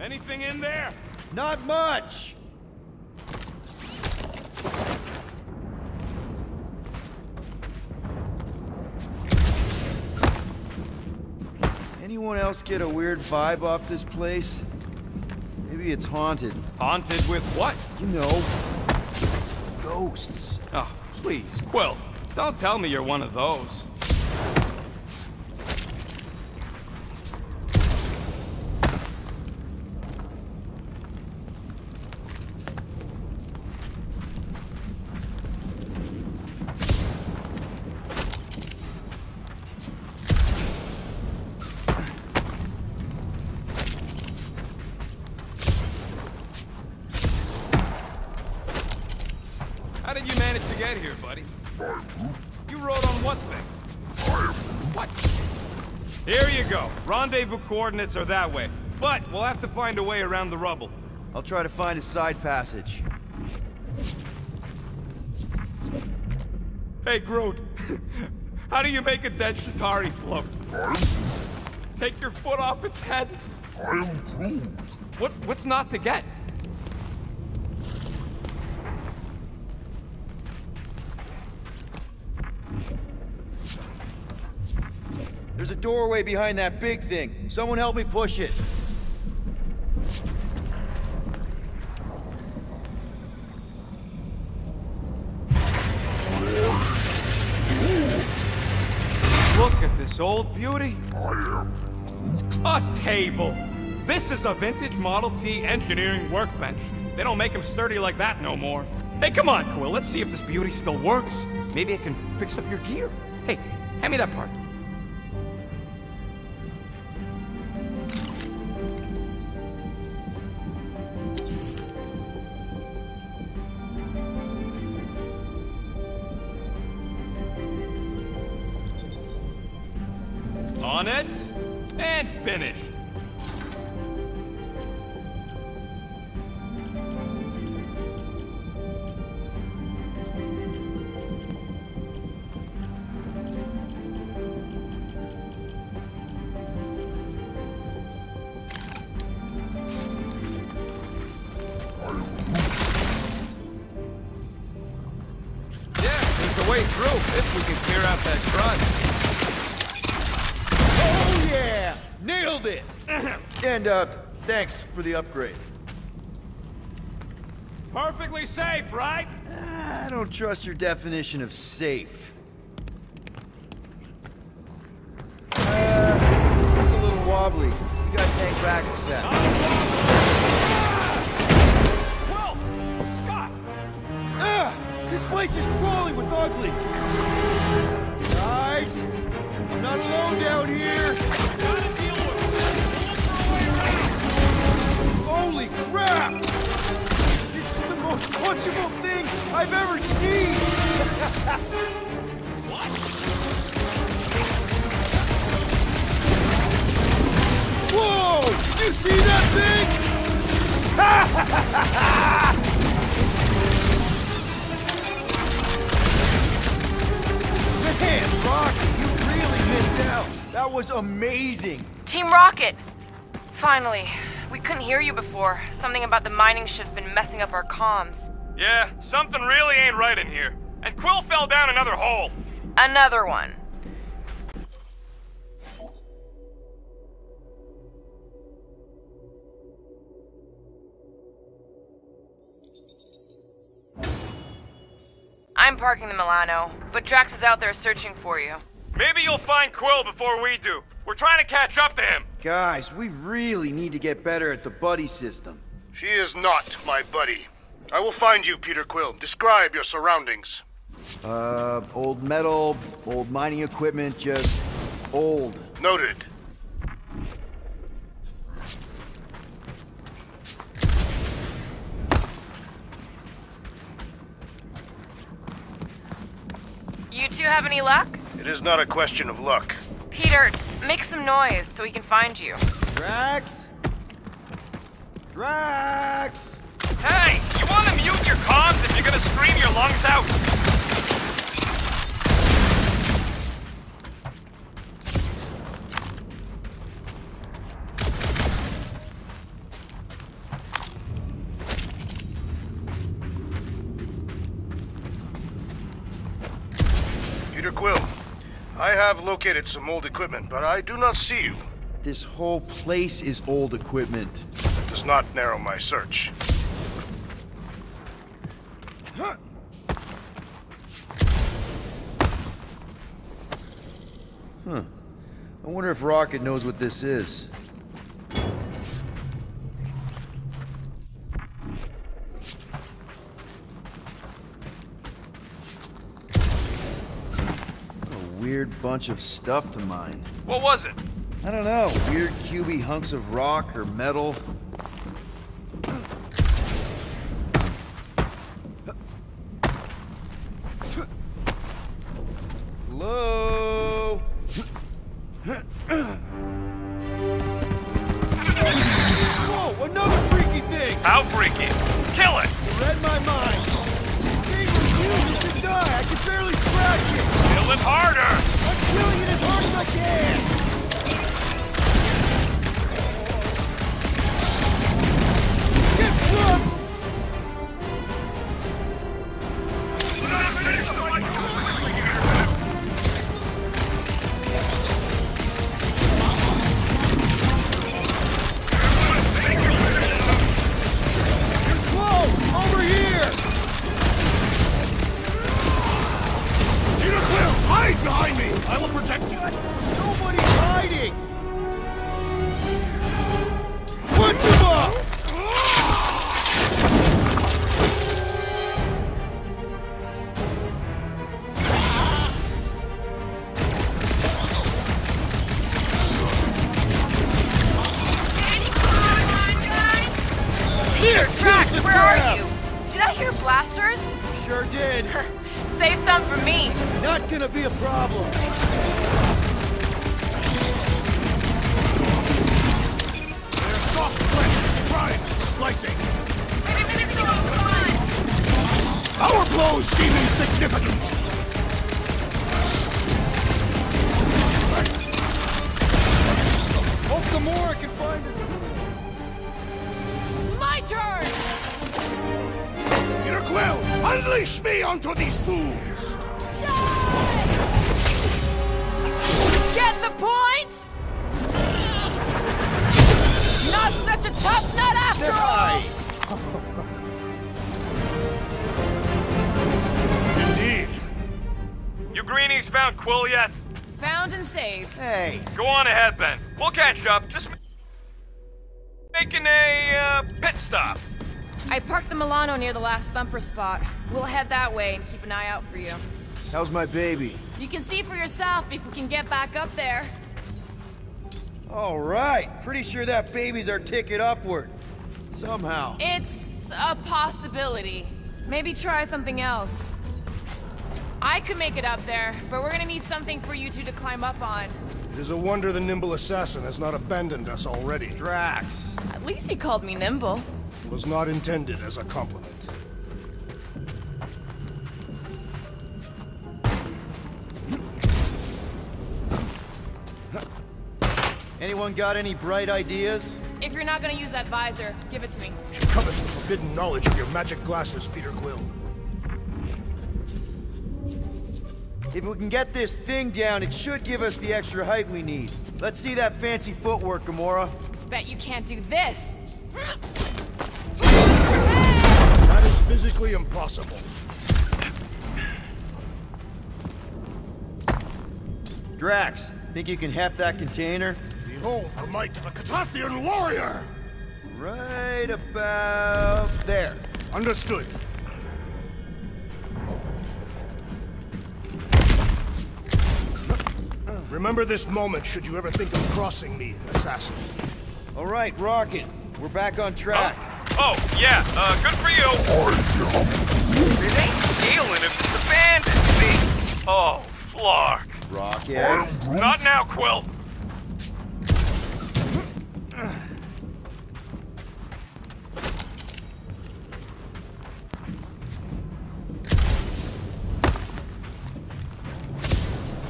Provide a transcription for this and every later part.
Anything in there? Not much! Anyone else get a weird vibe off this place? Maybe it's haunted. Haunted with what? You know, ghosts. Oh, please, Quill. Don't tell me you're one of those. Here you go. Rendezvous coordinates are that way. But we'll have to find a way around the rubble. I'll try to find a side passage. Hey, Groot. How do you make a dead Chitauri float? Take your foot off its head? I am Groot. What, what's not to get? There's a doorway behind that big thing. Someone help me push it. Look at this old beauty. A table. This is a vintage Model T engineering workbench. They don't make them sturdy like that no more. Hey, come on, Quill. Let's see if this beauty still works. Maybe I can fix up your gear. Hey, hand me that part. On it, and finished. Yeah, there's a way through if we can clear out that crud. Oh yeah! Nailed it! and, uh, thanks for the upgrade. Perfectly safe, right? I don't trust your definition of safe. Uh, seems a little wobbly. You guys hang back a sec. Well, Scott! Ah! This place is crawling with ugly! Guys! I'm not alone down here! Holy crap! This is the most punchable thing I've ever seen! Whoa! You see that thing? Man, Rocky, you really missed out. That was amazing. Team Rocket! Finally. We couldn't hear you before. Something about the mining shift been messing up our comms. Yeah, something really ain't right in here. And Quill fell down another hole. Another one. I'm parking the Milano, but Drax is out there searching for you. Maybe you'll find Quill before we do. We're trying to catch up to him. Guys, we really need to get better at the buddy system. She is not my buddy. I will find you, Peter Quill. Describe your surroundings. Uh, old metal, old mining equipment, just old. Noted. You two have any luck? It is not a question of luck. Peter, make some noise so we can find you. Drax? Drax! Hey, you want to mute your comms if you're gonna scream your lungs out? Peter Quill, I have located some old equipment, but I do not see you. This whole place is old equipment. That does not narrow my search. Huh. huh. I wonder if Rocket knows what this is. Weird bunch of stuff to mine. What was it? I don't know, weird cubey hunks of rock or metal. Hello? Whoa, another freaky thing! How freaky! Kill it! It. Harder! I'm killing it as hard as I can. Get fluffed! Peter, Drax, where are you? Did I hear blasters? Sure did. Save some for me. Not gonna be a problem. Their soft flesh is prime for slicing. Our blows seem insignificant. Hope the more I can find it. My turn! Quill, unleash me onto these fools! Get the point? Not such a tough nut after all! Indeed. You greenies found Quill yet? Found and saved. Hey, Go on ahead then. We'll catch up. Just ma- making a uh, pit stop. I parked the Milano near the last thumper spot. We'll head that way and keep an eye out for you. how's my baby? You can see for yourself if we can get back up there. All right, pretty sure that baby's our ticket upward. Somehow. It's a possibility. Maybe try something else. I could make it up there, but we're gonna need something for you two to climb up on. It is a wonder the nimble assassin has not abandoned us already. Drax. At least he called me nimble. It was not intended as a compliment. Anyone got any bright ideas? If you're not gonna use that visor, give it to me. She covets the forbidden knowledge of your magic glasses, Peter Quill. If we can get this thing down, it should give us the extra height we need. Let's see that fancy footwork, Gamora. Bet you can't do this. That is physically impossible. Drax, think you can heft that container? Behold the might of a Catathian warrior! Right about there. Understood. Remember this moment should you ever think of crossing me, assassin. All right, Rocket. We're back on track. Oh, yeah, uh, good for you. It ain't stealing if it's abandoned, see? Oh, Flark. Rocket. Not now, Quill.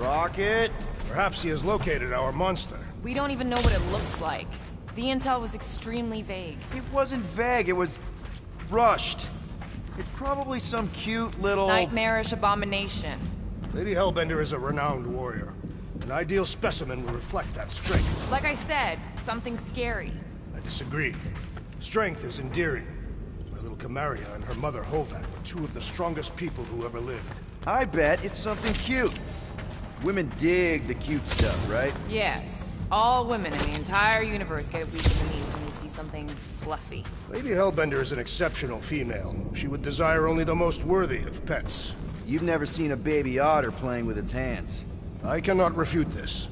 Rocket. Perhaps he has located our monster. We don't even know what it looks like. The intel was extremely vague. It wasn't vague, it was rushed. It's probably some cute little. Nightmarish abomination. Lady Hellbender is a renowned warrior. An ideal specimen will reflect that strength. Like I said, something scary. I disagree. Strength is endearing. My little Kamaria and her mother Hovat were two of the strongest people who ever lived. I bet it's something cute. Women dig the cute stuff, right? Yes. All women in the entire universe get weak in the knees when they see something fluffy. Lady Hellbender is an exceptional female. She would desire only the most worthy of pets. You've never seen a baby otter playing with its hands. I cannot refute this.